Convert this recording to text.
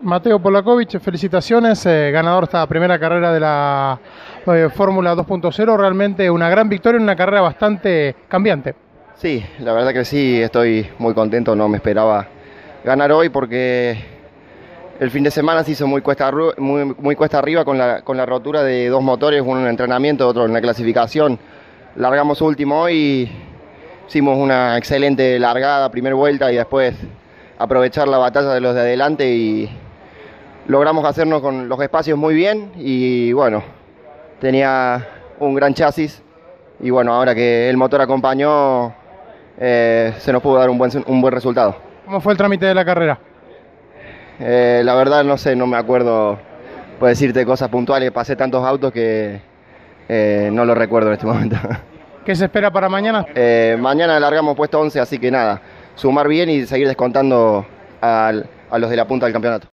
Mateo Polakovic, felicitaciones, eh, ganador esta primera carrera de la eh, Fórmula 2.0, realmente una gran victoria una carrera bastante cambiante. Sí, la verdad que sí, estoy muy contento, no me esperaba ganar hoy porque el fin de semana se hizo muy cuesta, muy, muy cuesta arriba con la, con la rotura de dos motores, uno en entrenamiento, otro en la clasificación. Largamos último hoy, hicimos una excelente largada, primera vuelta y después aprovechar la batalla de los de adelante y logramos hacernos con los espacios muy bien y bueno, tenía un gran chasis y bueno, ahora que el motor acompañó, eh, se nos pudo dar un buen, un buen resultado. ¿Cómo fue el trámite de la carrera? Eh, la verdad no sé, no me acuerdo, puedo decirte cosas puntuales, pasé tantos autos que eh, no lo recuerdo en este momento. ¿Qué se espera para mañana? mañana largamos puesto 11, así que nada, sumar bien y seguir descontando a los de la punta del campeonato.